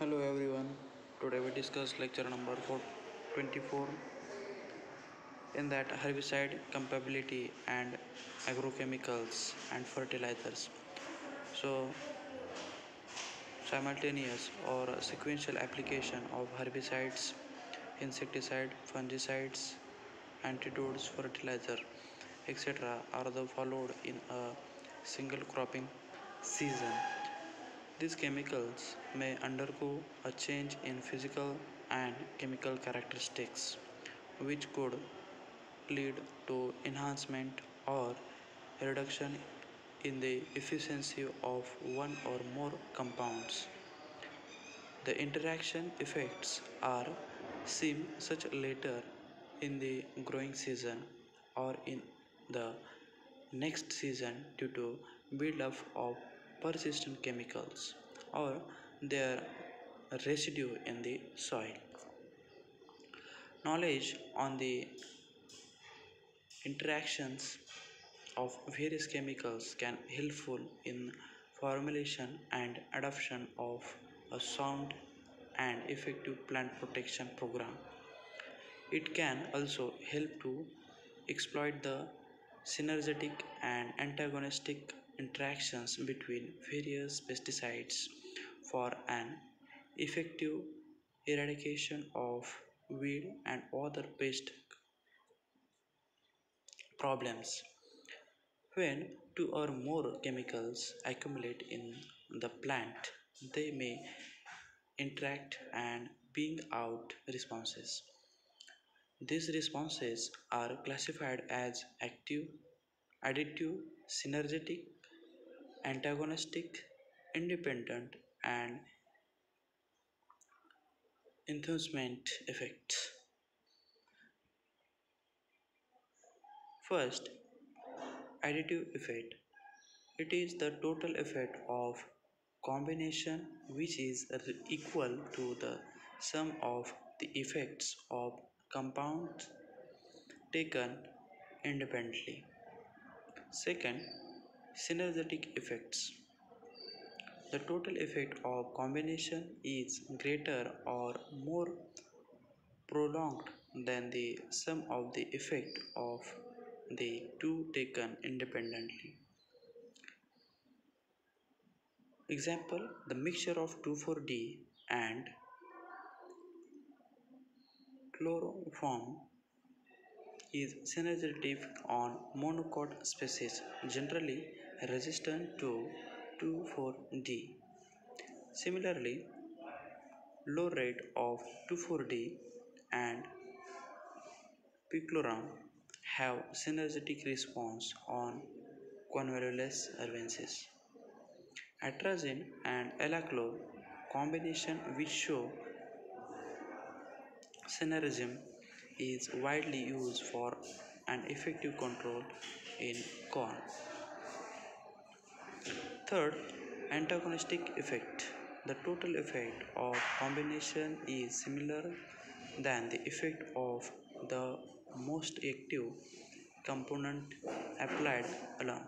Hello everyone. Today we discuss lecture number 24 in that herbicide compatibility and agrochemicals and fertilizers. So simultaneous or sequential application of herbicides, insecticide, fungicides, antidotes, fertilizer, etc. are the followed in a single cropping season. These chemicals may undergo a change in physical and chemical characteristics, which could lead to enhancement or reduction in the efficiency of one or more compounds. The interaction effects are seen such later in the growing season or in the next season due to buildup of persistent chemicals or their residue in the soil. Knowledge on the interactions of various chemicals can helpful in formulation and adoption of a sound and effective plant protection program. It can also help to exploit the synergetic and antagonistic interactions between various pesticides for an effective eradication of weed and other pest problems. When two or more chemicals accumulate in the plant, they may interact and bring out responses. These responses are classified as active, additive, synergetic, antagonistic, independent, and enhancement effects. First, additive effect. It is the total effect of combination which is equal to the sum of the effects of compounds taken independently. Second, synergetic effects. The total effect of combination is greater or more prolonged than the sum of the effect of the two taken independently. Example The mixture of 2,4-D and chloroform is synergistic on monocot species generally resistant to 2,4-D. Similarly, low rate of 2,4-D and picloram have synergetic response on Convolvulus arvensis. Atrazine and alachlor combination which show synergism is widely used for an effective control in corn. Third, antagonistic effect. The total effect of combination is similar than the effect of the most active component applied alone.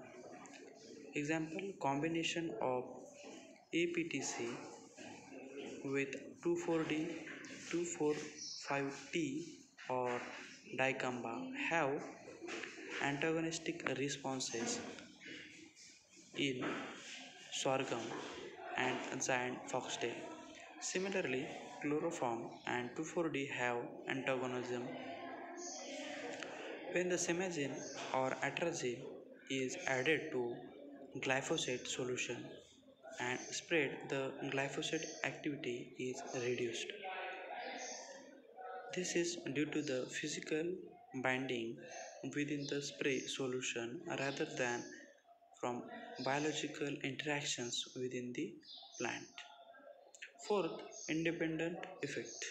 Example combination of EPTC with 2,4-D, 2,4,5-T or dicamba have antagonistic responses in sorghum and giant foxtail. Similarly, chloroform and 2,4-D have antagonism. When the simazine or atrazine is added to glyphosate solution and sprayed, the glyphosate activity is reduced. This is due to the physical binding within the spray solution rather than from biological interactions within the plant. Fourth, independent effect.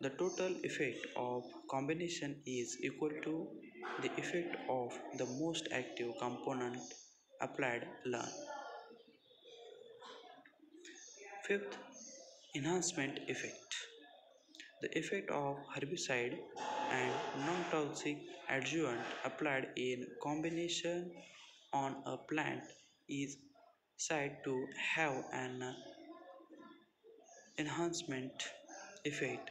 The total effect of combination is equal to the effect of the most active component applied alone. Fifth, enhancement effect. The effect of herbicide and non-toxic adjuvant applied in combination on a plant is said to have an enhancement effect.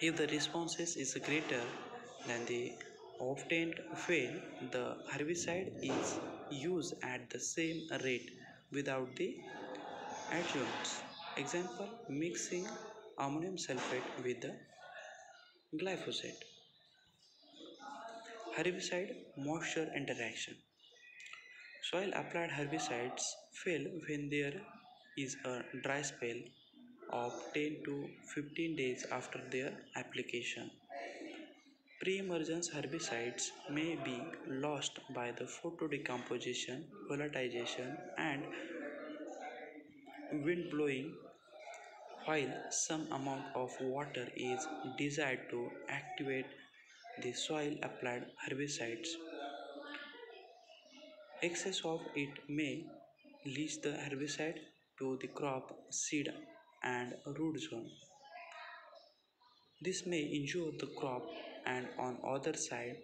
If the response is greater than the obtained fail, the herbicide is used at the same rate without the adjuvants. Example mixing ammonium sulfate with the glyphosate. Herbicide moisture interaction. Soil applied herbicides fail when there is a dry spell of 10 to 15 days after their application. Pre-emergence herbicides may be lost by the photodecomposition, volatilization and wind blowing while some amount of water is desired to activate the soil applied herbicides. Excess of it may leach the herbicide to the crop, seed and root zone. This may injure the crop and on other side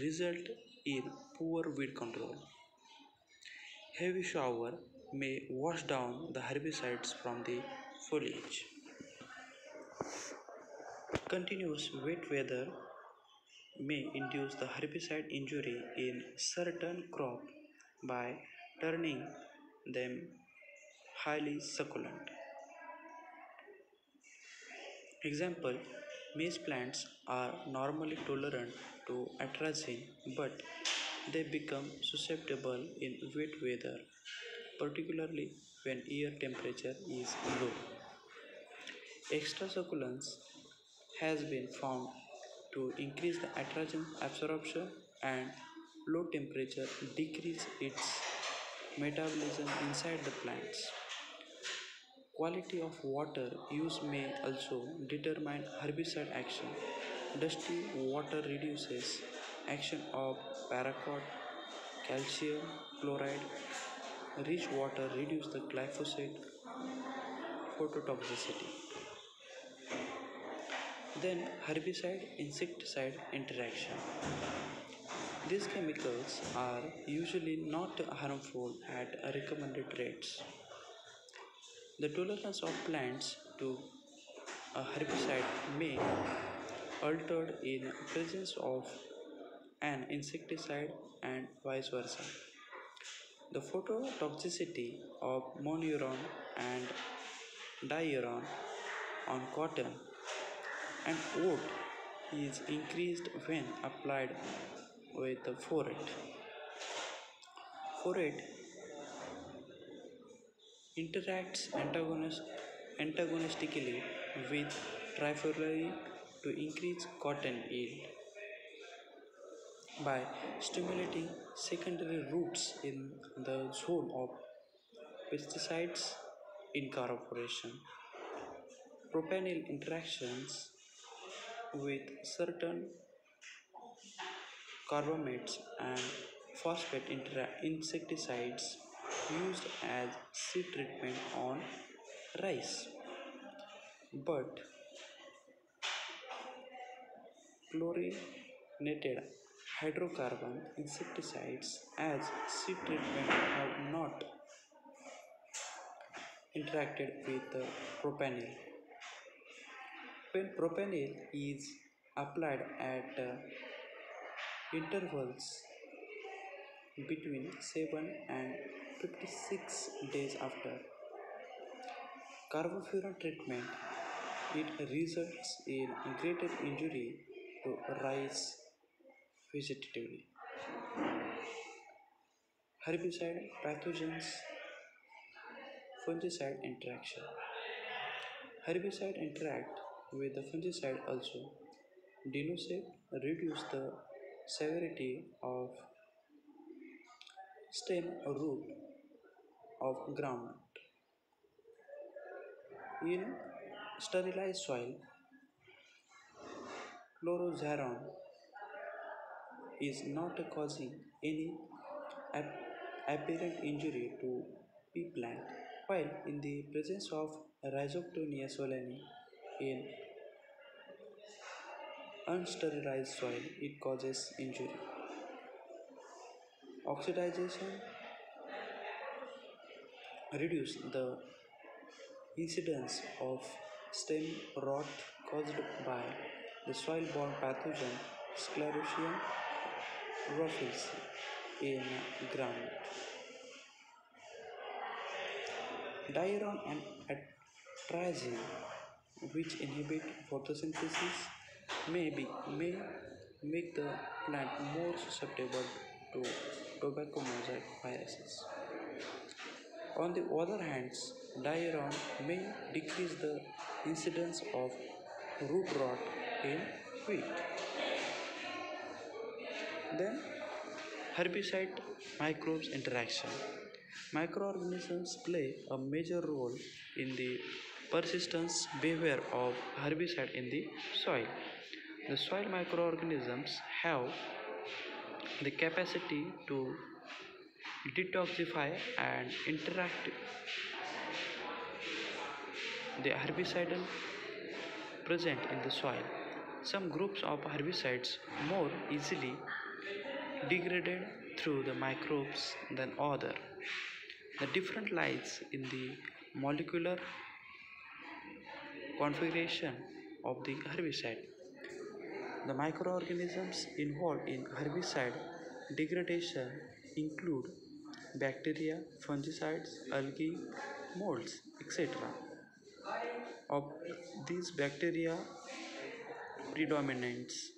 result in poor weed control. Heavy shower may wash down the herbicides from the foliage. Continuous wet weather may induce the herbicide injury in certain crop by turning them highly succulent. Example Maize plants are normally tolerant to atrazine but they become susceptible in wet weather, particularly when air temperature is low. Extra succulence has been found to increase the atrazine absorption and low temperature decrease its metabolism inside the plants. Quality of water use may also determine herbicide action. Dusty water reduces action of paraquat, calcium chloride. Rich water reduce the glyphosate phytotoxicity. Then herbicide insecticide interaction. These chemicals are usually not harmful at recommended rates. The tolerance of plants to a herbicide may altered in presence of an insecticide and vice versa. The phytotoxicity of monuron and diuron on cotton and oat is increased when applied with the forate. Forate interacts antagonist, antagonistically with trifluralin to increase cotton yield by stimulating secondary roots in the zone of pesticides incorporation. Propanil interactions with certain carbamates and phosphate insecticides used as seed treatment on rice. But chlorinated hydrocarbon insecticides as seed treatment have not interacted with the propanil. Is applied at uh, intervals between 7 and 56 days after carbofuran treatment, it results in greater injury to rice vegetatively. Herbicide pathogens fungicide interaction. Herbicide interact with the fungicide also. Dinoseb reduce the severity of stem root of groundnut. In sterilized soil, chlorothalonil is not causing any apparent injury to pea plant, while in the presence of Rhizoctonia solani in unsterilized soil it causes injury. Oxidization reduce the incidence of stem rot caused by the soil-borne pathogen Sclerotium rolfsii in ground. Diuron and atrazine, which inhibit photosynthesis, may, be, may make the plant more susceptible to tobacco mosaic viruses. On the other hand, diuron may decrease the incidence of root rot in wheat. Then herbicide microbes interaction. Microorganisms play a major role in the persistence behavior of herbicide in the soil. The soil microorganisms have the capacity to detoxify and interact the herbicidal present in the soil. Some groups of herbicides more easily degraded through the microbes than other. The difference lies in the molecular configuration of the herbicide. The microorganisms involved in herbicide degradation include bacteria, fungicides, algae, molds, etc. Of these bacteria predominates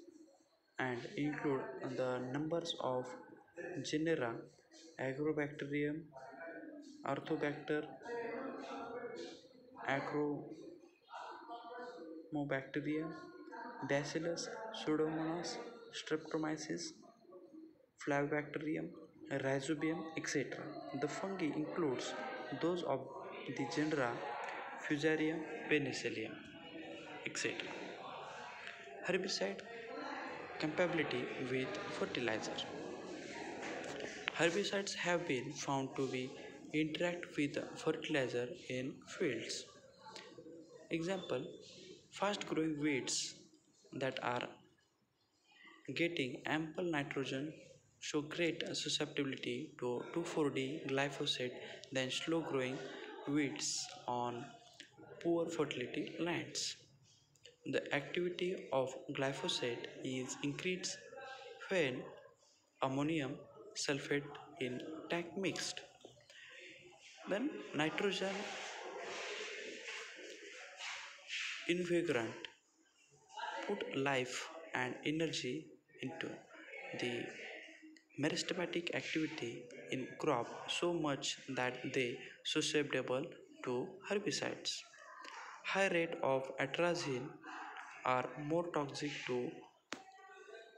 and include the numbers of genera Agrobacterium, Arthrobacter, Achromobacterium, Bacillus, Pseudomonas, Streptomyces, Flavobacterium, Rhizobium, etc. The fungi includes those of the genera Fusarium, Penicillium, etc. Herbicide compatibility with fertilizer. Herbicides have been found to be interact with fertilizer in fields. Example, fast growing weeds that are getting ample nitrogen show great susceptibility to 2,4-D glyphosate than slow growing weeds on poor fertility lands. The activity of glyphosate is increased when ammonium sulfate in tank mixed. Then nitrogen invigorant put life and energy into the meristematic activity in crop so much that they susceptible to herbicides. High rate of atrazine are more toxic to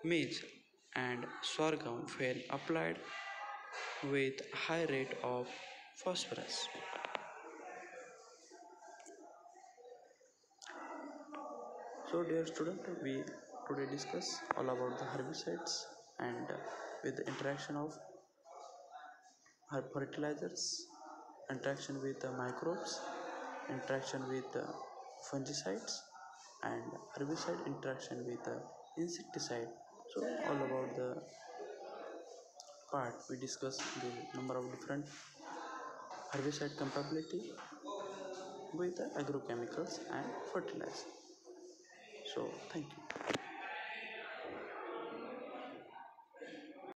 maize and sorghum when applied with high rate of phosphorus. So dear student, we today discuss all about the herbicides and uh, with the interaction of herb fertilizers, interaction with the microbes, interaction with the fungicides and herbicide interaction with the insecticide. So all about the part we discuss the number of different herbicide compatibility with the agrochemicals and fertilizer so thank you